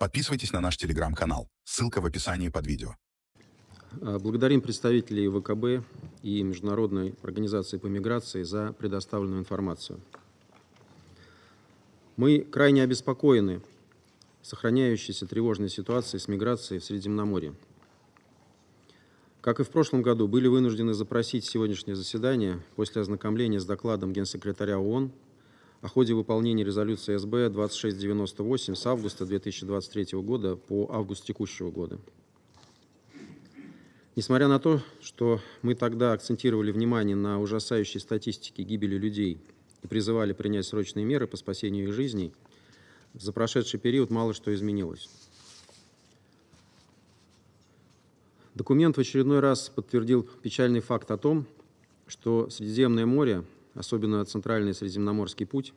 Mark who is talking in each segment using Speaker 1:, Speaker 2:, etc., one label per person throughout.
Speaker 1: Подписывайтесь на наш телеграм-канал. Ссылка в описании под видео.
Speaker 2: А, благодарим представителей ВКБ и Международной организации по миграции за предоставленную информацию. Мы крайне обеспокоены сохраняющейся тревожной ситуацией с миграцией в Средиземноморье. Как и в прошлом году, были вынуждены запросить сегодняшнее заседание после ознакомления с докладом Генсекретаря ООН о ходе выполнения резолюции СБ 2698 с августа 2023 года по август текущего года. Несмотря на то, что мы тогда акцентировали внимание на ужасающей статистике гибели людей и призывали принять срочные меры по спасению их жизней, за прошедший период мало что изменилось. Документ в очередной раз подтвердил печальный факт о том, что Средиземное море, особенно Центральный Средиземноморский путь,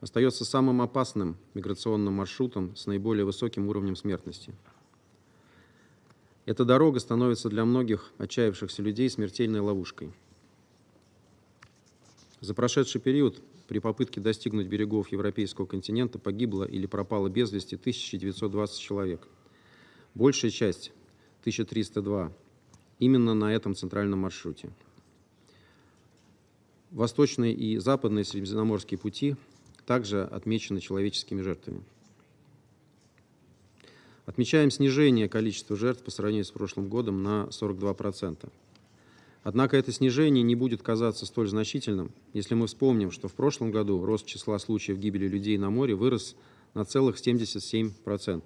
Speaker 2: остается самым опасным миграционным маршрутом с наиболее высоким уровнем смертности. Эта дорога становится для многих отчаявшихся людей смертельной ловушкой. За прошедший период при попытке достигнуть берегов европейского континента погибло или пропало без вести 1920 человек. Большая часть 1302 именно на этом центральном маршруте. Восточные и западные средиземноморские пути также отмечены человеческими жертвами. Отмечаем снижение количества жертв по сравнению с прошлым годом на 42%. Однако это снижение не будет казаться столь значительным, если мы вспомним, что в прошлом году рост числа случаев гибели людей на море вырос на целых 77%.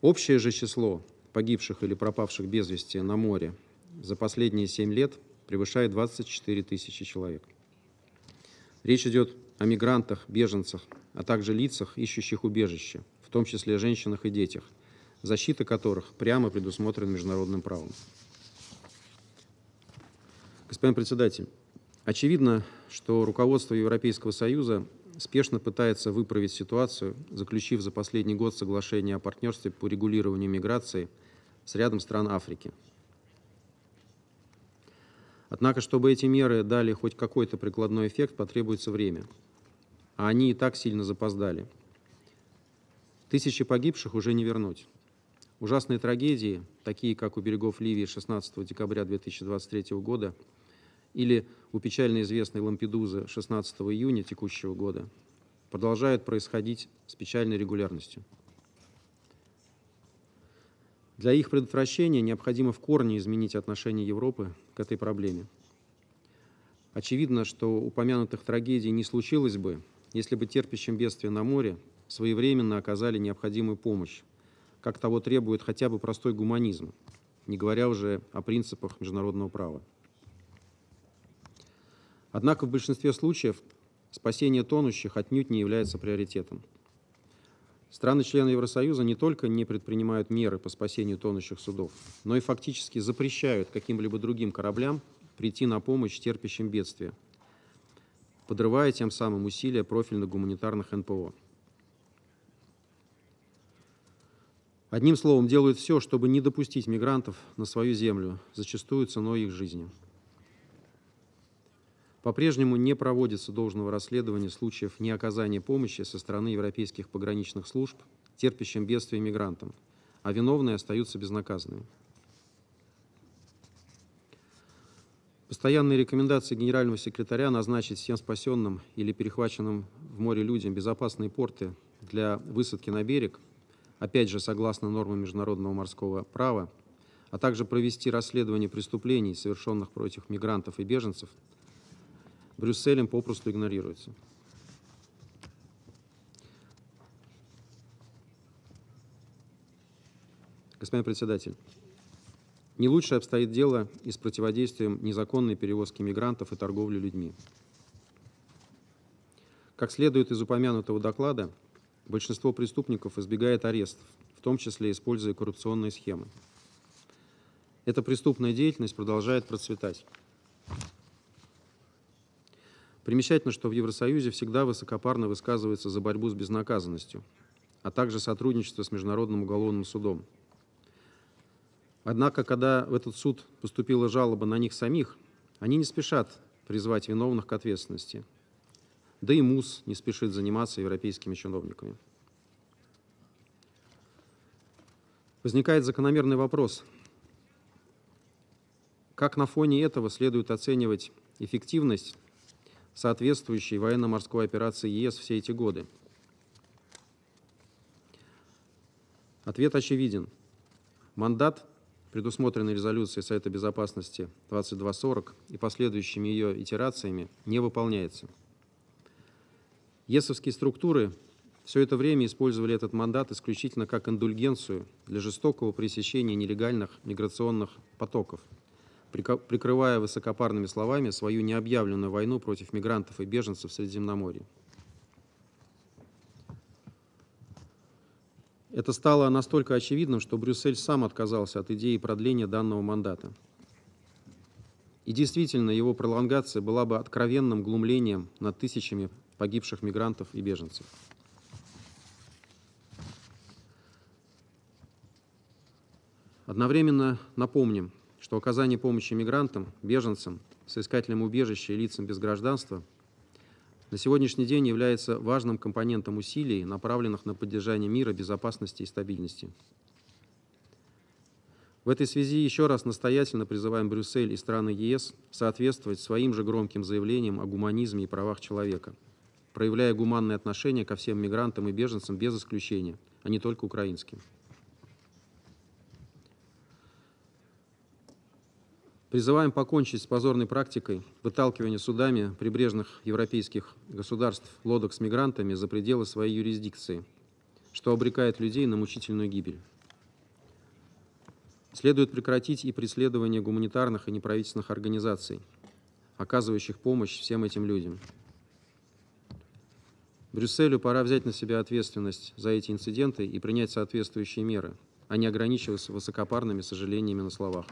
Speaker 2: Общее же число погибших или пропавших без вести на море за последние 7 лет превышает 24 тысячи человек. Речь идет о мигрантах, беженцах, а также лицах, ищущих убежище, в том числе женщинах и детях, защита которых прямо предусмотрена международным правом. Господин председатель, очевидно, что руководство Европейского Союза спешно пытается выправить ситуацию, заключив за последний год соглашение о партнерстве по регулированию миграции с рядом стран Африки. Однако, чтобы эти меры дали хоть какой-то прикладной эффект, потребуется время. А они и так сильно запоздали. Тысячи погибших уже не вернуть. Ужасные трагедии, такие как у берегов Ливии 16 декабря 2023 года – или у печально известной Лампедузы 16 июня текущего года продолжают происходить с печальной регулярностью. Для их предотвращения необходимо в корне изменить отношение Европы к этой проблеме. Очевидно, что упомянутых трагедий не случилось бы, если бы терпящим бедствие на море своевременно оказали необходимую помощь, как того требует хотя бы простой гуманизм, не говоря уже о принципах международного права. Однако в большинстве случаев спасение тонущих отнюдь не является приоритетом. Страны-члены Евросоюза не только не предпринимают меры по спасению тонущих судов, но и фактически запрещают каким-либо другим кораблям прийти на помощь терпящим бедствия, подрывая тем самым усилия профильных гуманитарных НПО. Одним словом, делают все, чтобы не допустить мигрантов на свою землю, зачастую ценой их жизни. По-прежнему не проводится должного расследования случаев неоказания помощи со стороны европейских пограничных служб терпящим бедствия мигрантам, а виновные остаются безнаказанными. Постоянные рекомендации генерального секретаря назначить всем спасенным или перехваченным в море людям безопасные порты для высадки на берег, опять же согласно нормам международного морского права, а также провести расследование преступлений, совершенных против мигрантов и беженцев – Брюсселем попросту игнорируется. Господин председатель, не лучше обстоит дело и с противодействием незаконной перевозки мигрантов и торговли людьми. Как следует из упомянутого доклада, большинство преступников избегает арестов, в том числе используя коррупционные схемы. Эта преступная деятельность продолжает процветать. Примечательно, что в Евросоюзе всегда высокопарно высказывается за борьбу с безнаказанностью, а также сотрудничество с Международным уголовным судом. Однако, когда в этот суд поступила жалоба на них самих, они не спешат призвать виновных к ответственности. Да и МУС не спешит заниматься европейскими чиновниками. Возникает закономерный вопрос. Как на фоне этого следует оценивать эффективность соответствующей военно-морской операции ЕС все эти годы? Ответ очевиден. Мандат, предусмотренный резолюцией Совета Безопасности 2240 и последующими ее итерациями, не выполняется. ЕСовские структуры все это время использовали этот мандат исключительно как индульгенцию для жестокого пресечения нелегальных миграционных потоков, прикрывая высокопарными словами свою необъявленную войну против мигрантов и беженцев в Средиземноморье. Это стало настолько очевидным, что Брюссель сам отказался от идеи продления данного мандата. И действительно, его пролонгация была бы откровенным глумлением над тысячами погибших мигрантов и беженцев. Одновременно напомним, что оказание помощи мигрантам, беженцам, соискателям убежища и лицам без гражданства – на сегодняшний день является важным компонентом усилий, направленных на поддержание мира, безопасности и стабильности. В этой связи еще раз настоятельно призываем Брюссель и страны ЕС соответствовать своим же громким заявлениям о гуманизме и правах человека, проявляя гуманное отношение ко всем мигрантам и беженцам без исключения, а не только украинским. Призываем покончить с позорной практикой выталкивания судами прибрежных европейских государств лодок с мигрантами за пределы своей юрисдикции, что обрекает людей на мучительную гибель. Следует прекратить и преследование гуманитарных и неправительственных организаций, оказывающих помощь всем этим людям. Брюсселю пора взять на себя ответственность за эти инциденты и принять соответствующие меры, а не ограничиваться высокопарными сожалениями на словах.